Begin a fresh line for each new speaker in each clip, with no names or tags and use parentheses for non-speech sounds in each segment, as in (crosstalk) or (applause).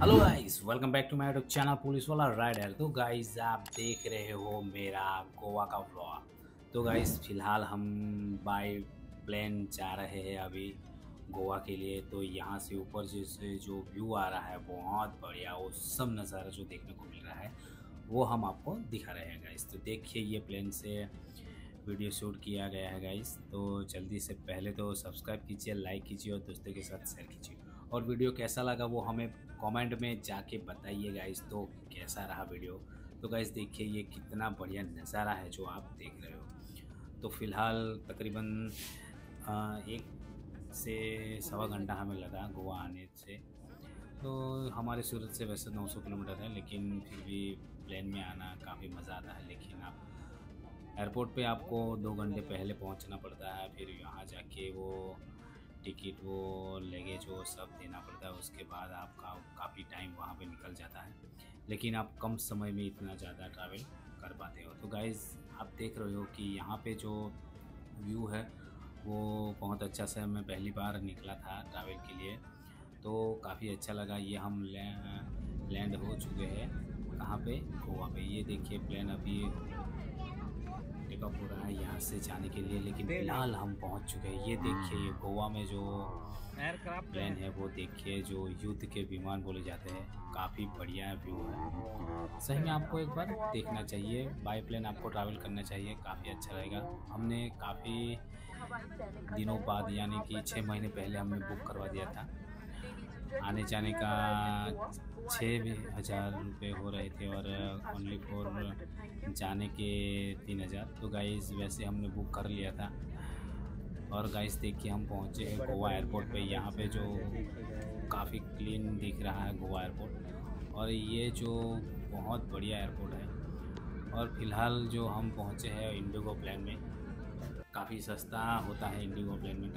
Hello guys welcome back to my YouTube channel police वाला rider तो guys आप देख रहे हो मेरा गोवा का व्लॉग तो गाइस फ़िलहाल हम बाय प्लेन जा रहे हैं अभी गोवा के लिए. तो यहाँ से ऊपर से जो व्यू आ रहा है, बहुत बढ़िया वो सब नज़ारा जो देखने को मिल रहा है, वो हम आपको दिखा रहे हैं गाइस तो देखिए, ये प्लेन से वीडियो शूट किया गया है गाइस तो जल्दी से पहले तो सब्सक्राइब कीजिए लाइक कीजिए और दोस्तों के साथ शेयर कीजिए। और वीडियो कैसा लगा वो हमें कमेंट में जाके बताइए गाइस तो कैसा रहा वीडियो? तो गाइस देखिए, ये कितना बढ़िया नज़ारा है जो आप देख रहे हो। तो फ़िलहाल तकरीबन एक से सवा घंटा हमें लगा गोवा आने से। तो हमारे सूरत से वैसे 900 किलोमीटर है, लेकिन फिर भी प्लेन में आना काफ़ी मज़ा आता है, लेकिन आप एयरपोर्ट पे आपको दो घंटे पहले पहुँचना पड़ता है, फिर यहाँ जाके वो टिकट वो, लगेज वो सब देना पड़ता है, उसके बाद आपका काफ़ी टाइम वहाँ पे निकल जाता है। लेकिन आप कम समय में इतना ज़्यादा ट्रैवल कर पाते हो। तो गाइज़ आप देख रहे हो कि यहाँ पे जो व्यू है, वो बहुत अच्छा सा मैं पहली बार निकला था ट्रैवल के लिए तो काफ़ी अच्छा लगा। ये हम लैंड हो चुके हैं कहाँ पे? गोवा पे। ये देखिए प्लेन अभी टेकअप हो रहा है यहाँ से जाने के लिए लेकिन फ़िलहाल हम पहुँच चुके हैं। ये देखिए ये गोवा में जो एयरक्राफ्ट प्लेन है वो देखिए जो युद्ध के विमान बोले जाते हैं काफ़ी बढ़िया व्यू है। सही में आपको एक बार देखना चाहिए। बाई प्लेन आपको ट्रैवल करना चाहिए काफ़ी अच्छा रहेगा। हमने काफ़ी दिनों बाद यानी कि छः महीने पहले हमने बुक करवा दिया था। आने जाने का छः हज़ार रुपये हो रहे थे और ओनली फॉर जाने के तीन हज़ार। तो गाइस वैसे हमने बुक कर लिया था। और गाइस देखिए हम पहुँचे हैं गोवा एयरपोर्ट पे। यहाँ पे जो काफ़ी क्लीन दिख रहा है गोवा एयरपोर्ट और ये जो बहुत बढ़िया एयरपोर्ट है। और फ़िलहाल जो हम पहुँचे हैं इंडिगो प्लान में, काफ़ी सस्ता होता है इंडिगो प्लान में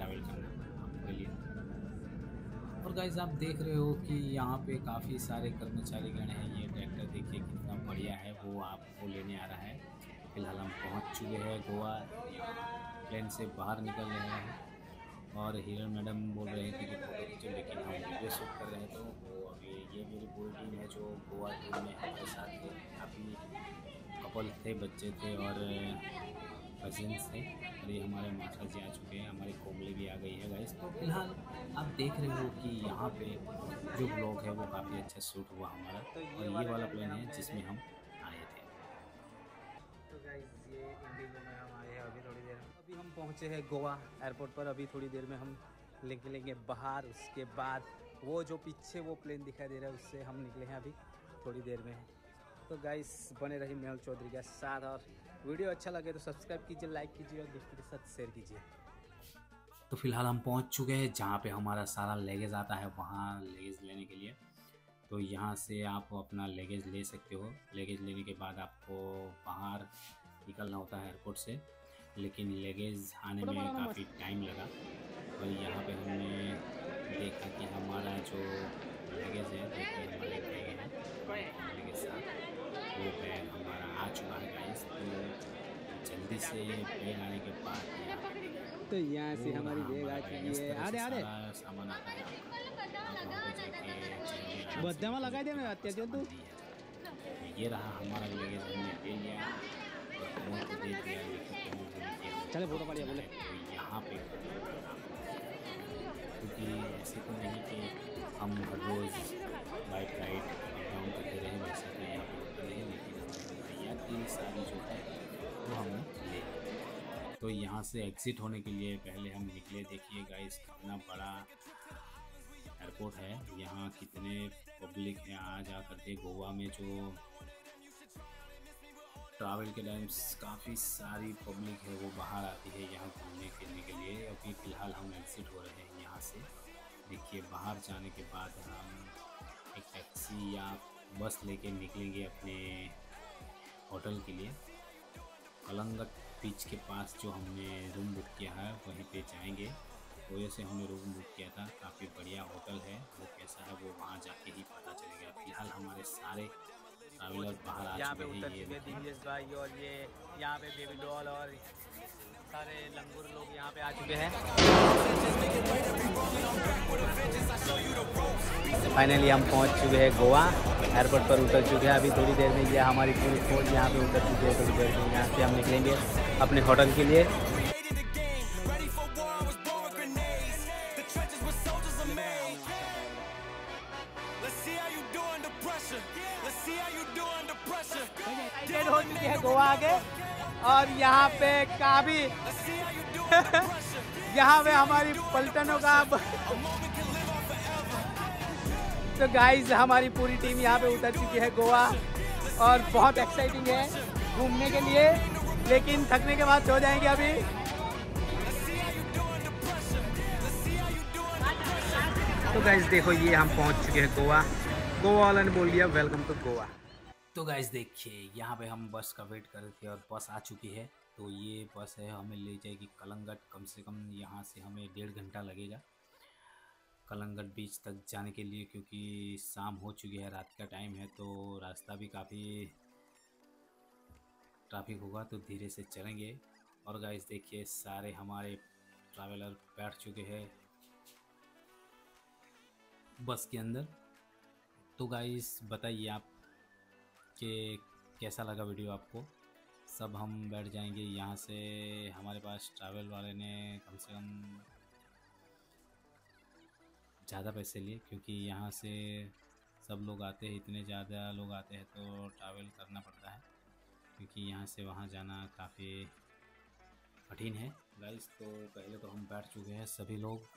गाइज़ आप देख रहे हो कि यहाँ पे काफ़ी सारे कर्मचारी गण हैं। ये ट्रैक्टर देखिए कितना बढ़िया है, वो आपको लेने आ रहा है। फ़िलहाल हम पहुँच चुके हैं गोवा प्लेन से बाहर निकल रहे हैं। और हिरन मैडम बोल रहे थे कि फ़ोटो खींचो लेकिन हम वीडियो शूट कर रहे हैं तो वो अभी ये मेरी पूरी टीम है जो गोवा टीम में हमारे साथ। काफ़ी कपल थे, बच्चे थे और कजिन्स थे। और ये हमारे माता जी आ चुके हैं, हमारी कोमले भी आ गई है गाइस तो फ़िलहाल आप देख रहे हो कि यहाँ पे जो ब्लॉग है, वो काफ़ी अच्छा शूट हुआ हमारा। और ये वाला प्लेन है जिसमें हम आए थे।
तो थोड़ी देर। अभी हम पहुँचे हैं गोवा एयरपोर्ट पर। अभी थोड़ी देर में हम निकलेंगे बाहर। उसके बाद वो जो पीछे वो प्लेन दिखाई दे रहा है, उससे हम निकले हैं अभी थोड़ी देर में। तो गाइस बने रही मेहुल चौधरी के साथ। और वीडियो अच्छा लगे तो सब्सक्राइब कीजिए लाइक कीजिए और दोस्तों के साथ शेयर कीजिए।
तो फ़िलहाल हम पहुँच चुके हैं जहाँ पे हमारा सारा लेगेज आता है वहाँ लेगेज लेने के लिए। तो यहाँ से आप अपना लेगेज ले सकते हो। लेगेज लेने के बाद आपको बाहर निकलना होता है एयरपोर्ट से। लेकिन लेगेज आने में काफ़ी टाइम लगा। और यहाँ पे हमने देखा कि हमारा जो लेगेज है देखिए हमारे है साथ। वो बैग हमारा आ चुका है गाइस तो जल्दी से बैग आने के बाद
तो यहाँ से हमारी बैग आ चुकी है। अरे अरे
सामान आता है।
बद्दा लगा दे मैं बात तू।
ये रहा हमारा लगेज हमने ले लिया। दिया
चले फ़ोटो बढ़िया बोले।
तो यहाँ पे क्योंकि ऐसे तो नहीं कि हम हर रोज़ बाइक राइड डाउन करते रहे वैसे तो यहाँ पर नहीं लेकिन भैया की सारी जो है वो हमें ले तो यहाँ से एग्ज़िट होने के लिए पहले हम निकले। देखिए गाइस कितना बड़ा एयरपोर्ट है। यहाँ कितने पब्लिक हैं आ जा करके गोवा में जो ट्रैवल के टाइम काफ़ी सारी पब्लिक है, वो बाहर आती है यहाँ घूमने फिरने के लिए। अभी फ़िलहाल हम एग्ज़िट हो रहे हैं यहाँ से। देखिए बाहर जाने के बाद हम एक टैक्सी या बस लेके निकलेंगे अपने होटल के लिए। कलंगत बीच के पास जो हमने रूम बुक किया है वहीं पे जाएँगे। वजह से हमने रूम बुक किया था। काफ़ी बढ़िया होटल है। वो कैसा है वो वहाँ जाके ही पता चलेगा। फ़िलहाल हमारे सारे ट्रैवलर बाहर आ चुके हैं। ये
भाई और ये यहाँ पे बेबी डॉल और सारे लंगूर लोग यहाँ पे आ चुके हैं। फाइनली हम पहुँच चुके हैं गोवा। एयरपोर्ट पर उतर चुके हैं। अभी थोड़ी देर में ये हमारी पूरी फौज यहाँ पे उतर चुकी है। थोड़ी देर में यहाँ से हम निकलेंगे अपने होटल के लिए। हो चुके हैं गोवा आगे और यहाँ पे काफ़ी (laughs) यहाँ पे हमारी पलटनों का (laughs) तो गाइस हमारी पूरी टीम यहाँ पे उतर चुकी है गोवा और बहुत एक्साइटिंग है घूमने के लिए, लेकिन थकने के बाद सो जाएँगे अभी। तो गाइस देखो, ये हम पहुँच चुके हैं गोवा। गोवा वाला ने बोल दिया वेलकम टू गोवा
तो गाइज़ देखिए, यहाँ पे हम बस का वेट कर रहे थे और बस आ चुकी है। तो ये बस है, हमें ले जाएगी कलंगट। कम से कम यहाँ से हमें डेढ़ घंटा लगेगा कलंगट बीच तक जाने के लिए, क्योंकि शाम हो चुकी है, रात का टाइम है तो रास्ता भी काफ़ी ट्रैफ़िक होगा तो धीरे से चलेंगे। और गाइस देखिए, सारे हमारे ट्रैवलर बैठ चुके हैं बस के अंदर। तो गाइस बताइए आप कि कैसा लगा वीडियो आपको? सब हम बैठ जाएँगे यहाँ से। हमारे पास ट्रैवल वाले ने कम से कम ज़्यादा पैसे लिए, क्योंकि यहाँ से सब लोग आते हैं, इतने ज़्यादा लोग आते हैं तो ट्रैवल करना पड़ता है, क्योंकि यहाँ से वहाँ जाना काफ़ी कठिन है। गाइस तो पहले तो हम बैठ चुके हैं सभी लोग।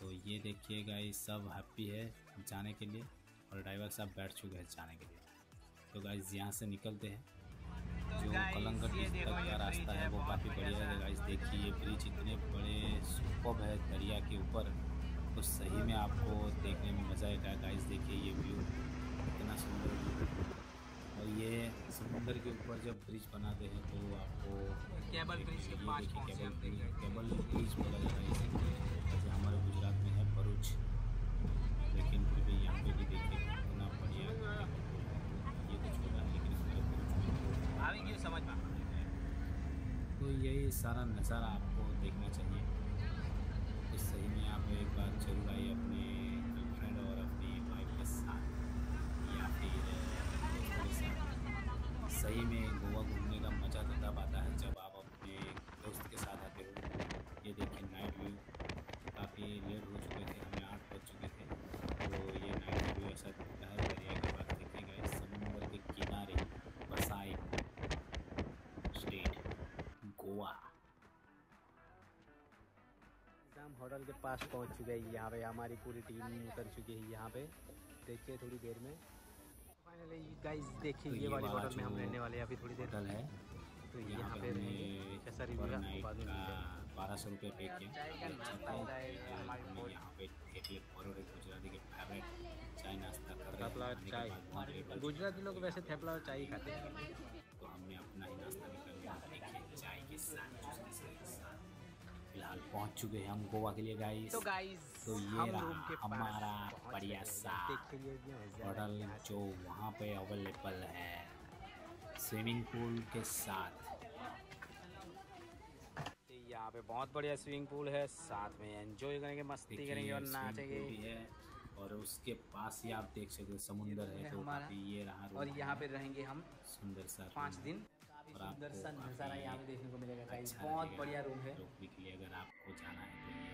तो ये देखिए गाइस सब हैप्पी है जाने के लिए। और ड्राइवर साहब बैठ चुके हैं जाने के लिए। तो गाइज़ यहाँ से निकलते हैं। जो कलंगट तक का रास्ता है वो काफ़ी बढ़िया है। गाइस देखिए ये ब्रिज इतने बड़े सुपर है दरिया के ऊपर तो सही में आपको देखने में मज़ा आएगा। गाइज़ देखिए ये व्यू इतना सुंदर और ये समुंदर के ऊपर जब ब्रिज बनाते हैं तो आपको
केबल ब्रिज के पास
केबल ब्रिज बोला जाता है। इसे हमारे गुजरात में है भरूच। लेकिन फिर भी यहाँ पे भी देखिए कितना बढ़िया ये तो छोटा है लेकिन
क्यों समझ में
तो यही सारा नज़ारा आपको देखना चाहिए। तो सही में आप एक बार ज़रूर आइए अपने गर्लफ्रेंड और अपनी वाइफ के साथ या फिर सही में हम
होटल के पास पहुँच चुके हैं। यहाँ पे हमारी पूरी टीम उतर चुकी है यहाँ पे। देखिए थोड़ी देर में। फाइनली गाइस देखिए
तो
ये वाली होटल में हम रहने वाले हैं अभी थोड़ी देर
है
तो
यहाँ पे
कैसा रिव्यू।
बारह सौ रुपये पे यहाँ पे गुजराती के फेवरेट चाय नाश्ता कर रहे हैं।
और
खाने के
चाय।
बाद वहाँ टेबल
गुजराती लोग वैसे थेपला और चाय ही खाते हैं।
तो हमने अपना ही नाश्ता कर लिया। देखिए चाय के साथ फ़िलहाल पहुँच चुके हैं हम गोवा के लिए गाइस
तो गाइस
तो ये
हम
रहा हमारा बढ़िया सा होटल जो वहाँ पे अवेलेबल है। स्विमिंग पूल के साथ।
यहाँ पे बहुत बढ़िया स्विमिंग पूल है। साथ में एंजॉय करेंगे मस्ती करेंगे और नाचेंगे।
और उसके पास ही आप देख सकते हो समुंदर है
है
तो ये रहा
और यहाँ पे रहेंगे हम
सुंदर सा
पाँच दिन।
और
आप
दर्शन
नज़ारा यहाँ पे देखने को मिलेगा गाइस
अच्छा
बहुत बढ़िया रूम है।
रुकने के लिए अगर आपको जाना है तो ये